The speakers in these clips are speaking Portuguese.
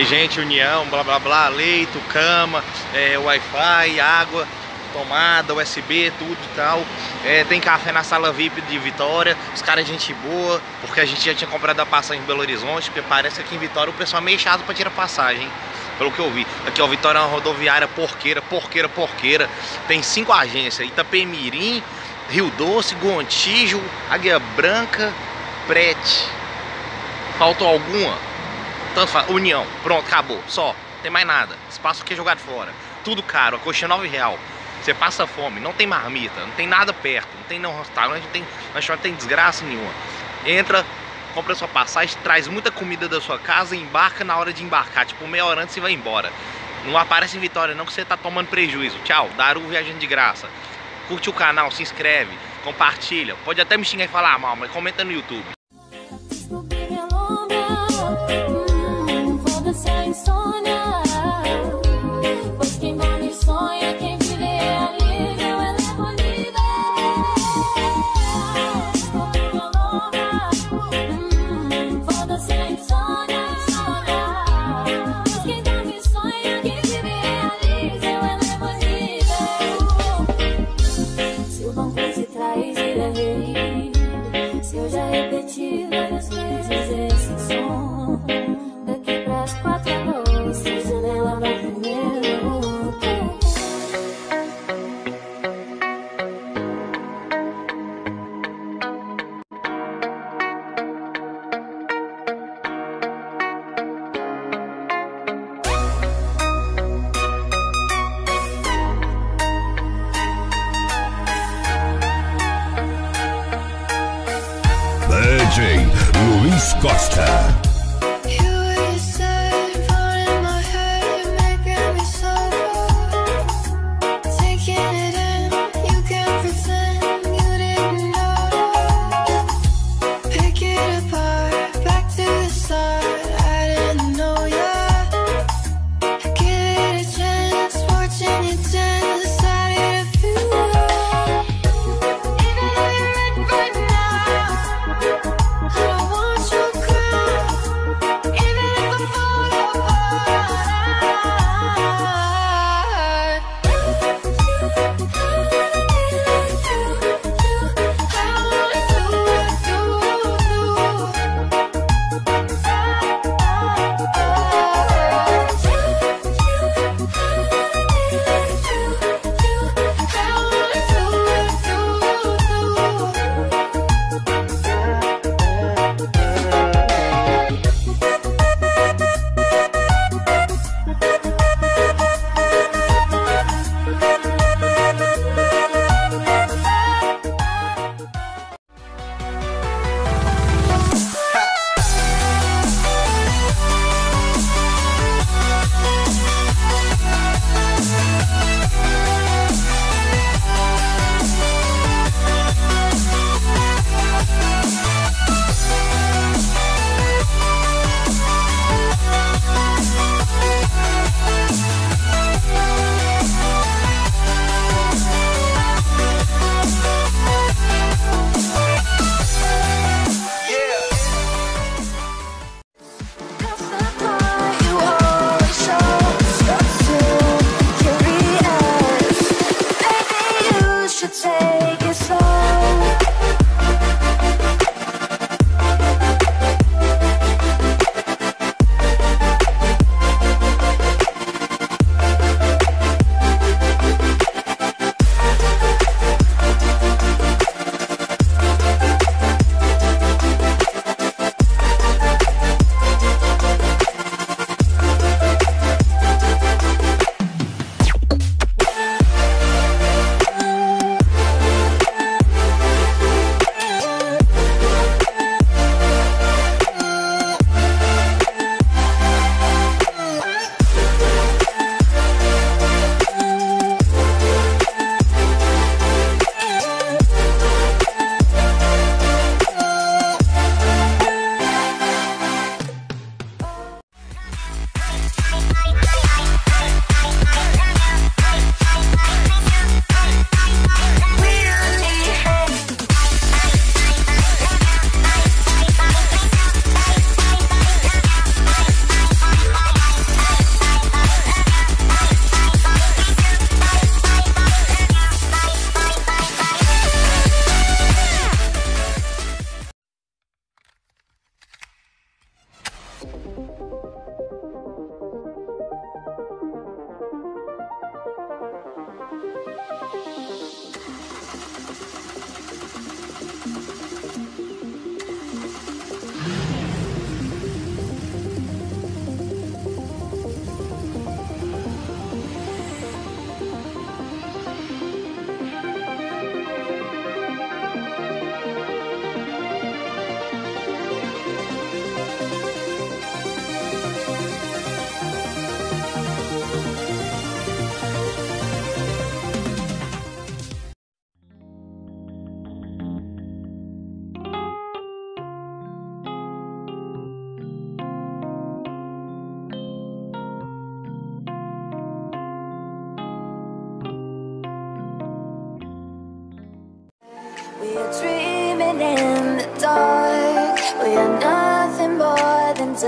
gente, união, blá blá blá, leito, cama, é, Wi-Fi, água, tomada, USB, tudo e tal. É, tem café na sala VIP de Vitória, os caras gente boa, porque a gente já tinha comprado a passagem em Belo Horizonte, porque parece que aqui em Vitória o pessoal é meio chato pra tirar passagem? Pelo que eu vi. Aqui, ó, Vitória é uma rodoviária porqueira, porqueira, porqueira. Tem cinco agências, Itapemirim, Rio Doce, Gontijo, Águia Branca, Prete. Faltou alguma? Tanto faz. União. Pronto, acabou. Só. Tem mais nada. Espaço aqui é jogado fora. Tudo caro. A coxinha 9 real. Você passa fome. Não tem marmita. Não tem nada perto. Não tem não restaurante. Não tem, não tem desgraça nenhuma. Entra, compra sua passagem, traz muita comida da sua casa e embarca na hora de embarcar. Tipo, meia hora antes e vai embora. Não aparece em Vitória não que você tá tomando prejuízo. Tchau. Daru viajando de graça. Curte o canal, se inscreve, compartilha. Pode até me xingar e falar mal, mas comenta no YouTube. Carlos Costa.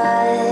sky.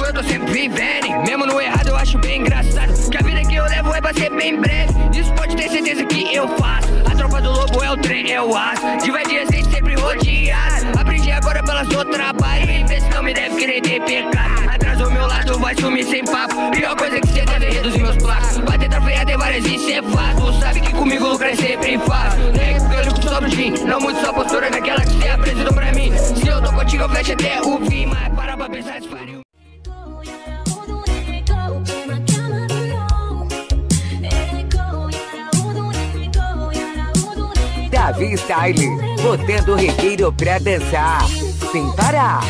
Eu tô sempre vivendo Mesmo no errado eu acho bem engraçado. Que a vida que eu levo é pra ser bem breve. Isso pode ter certeza que eu faço. A tropa do lobo é o trem, é o aço. De a gente sempre rodeado. Aprendi agora pelas do trabalho E vê se não me deve querer ter pecado. Atrás do meu lado vai sumir sem papo. Pior coisa que cê deve reduzir meus placos. Bater troféia tem várias cê faz Tu sabe que comigo lucro é sempre fácil Nem porque eu ligo só gin Não muito sua postura naquela que cê apresentou pra mim. Se eu tô contigo eu fecho até o fim. Mas para pra pensar se Davi Style, botando o regueiro pra dançar, sem parar.